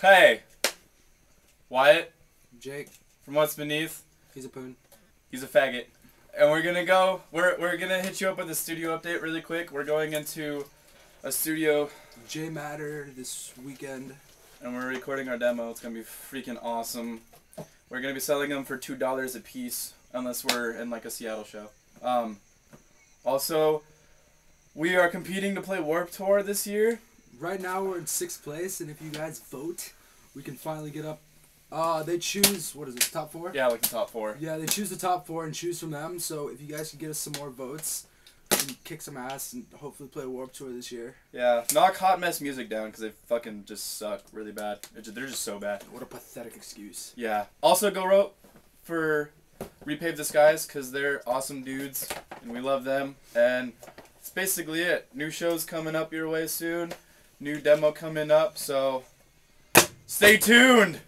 Hey, Wyatt Jake, from What's Beneath. he's a poon. He's a faggot. And we're gonna go. We're we're gonna hit you up with a studio update really quick. We're going into a studio J Matter this weekend. and we're recording our demo. It's gonna be freaking awesome. We're gonna be selling them for two dollars a piece, unless we're in like a Seattle show. Um, also, we are competing to play Warped Tour this year. Right now we're in sixth place, and if you guys vote, we can finally get up. Uh, they choose what is it, top four? Yeah, like the top four. Yeah, they choose the top four and choose from them. So if you guys can get us some more votes, we can kick some ass and hopefully play a Warped Tour this year. Yeah, knock Hot Mess Music down because they fucking just suck really bad. They're just so bad. What a pathetic excuse. Yeah. Also, go vote for Repave the Skies because they're awesome dudes and we love them. And that's basically it. New shows coming up your way soon. New demo coming up. So stay tuned.